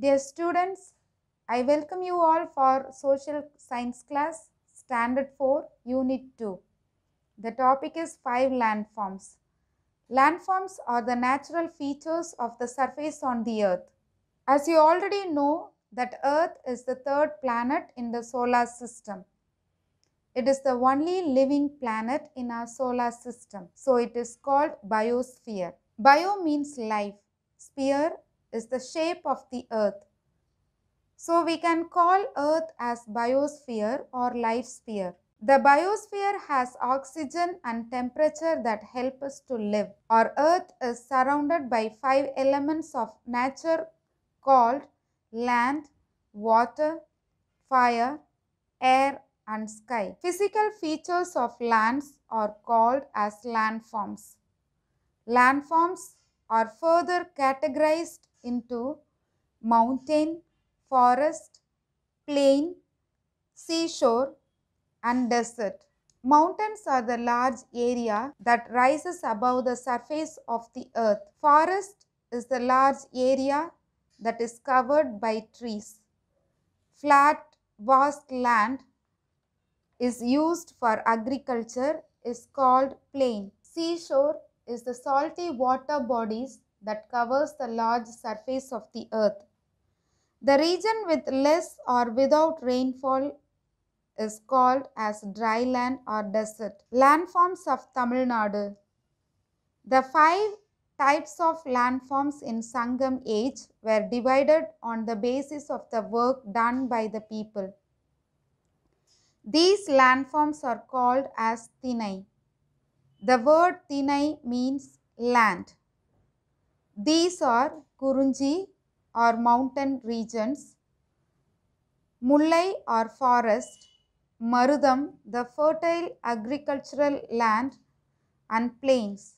Dear students, I welcome you all for Social Science class, Standard 4, Unit 2. The topic is 5 landforms. Landforms are the natural features of the surface on the earth. As you already know that earth is the third planet in the solar system. It is the only living planet in our solar system. So it is called biosphere. Bio means life. Sphere is the shape of the earth. So we can call earth as biosphere or life sphere. The biosphere has oxygen and temperature that help us to live. Our earth is surrounded by five elements of nature called land, water, fire, air and sky. Physical features of lands are called as landforms. Landforms are further categorized into mountain, forest, plain, seashore and desert. Mountains are the large area that rises above the surface of the earth. Forest is the large area that is covered by trees. Flat, vast land is used for agriculture is called plain. Seashore is the salty water bodies that covers the large surface of the earth. The region with less or without rainfall is called as dry land or desert. Landforms of Tamil Nadu. The five types of landforms in Sangam age were divided on the basis of the work done by the people. These landforms are called as Thinai. The word Thinai means land. These are Kurunji or mountain regions, Mullai or forest, Marudam the fertile agricultural land and plains.